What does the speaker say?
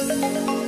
Música